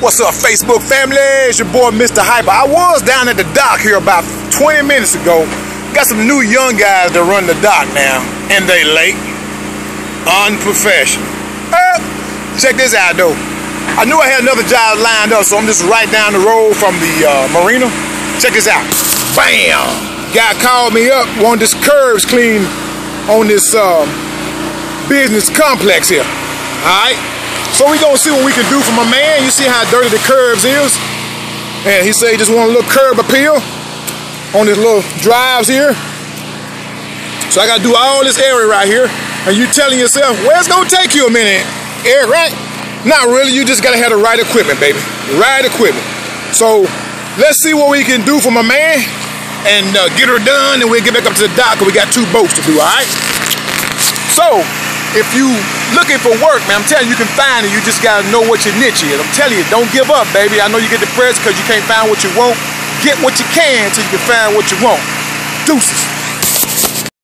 What's up, Facebook family? It's your boy, Mr. Hyper. I was down at the dock here about 20 minutes ago. Got some new young guys that run the dock now, and they late. Unprofessional. Uh, check this out, though. I knew I had another job lined up, so I'm just right down the road from the uh, marina. Check this out. Bam! Guy called me up, wanted this curbs clean on this uh, business complex here. All right? So we gonna see what we can do for my man. You see how dirty the curbs is? And he said he just want a little curb appeal on his little drives here. So I gotta do all this area right here. And you telling yourself, well, it's gonna take you a minute, Eric, right? Not really, you just gotta have the right equipment, baby. Right equipment. So let's see what we can do for my man and uh, get her done and we'll get back up to the dock we got two boats to do, all right? So, if you looking for work, man, I'm telling you, you can find it. You just gotta know what your niche is. I'm telling you, don't give up, baby. I know you get depressed because you can't find what you want. Get what you can until you can find what you want. Deuces.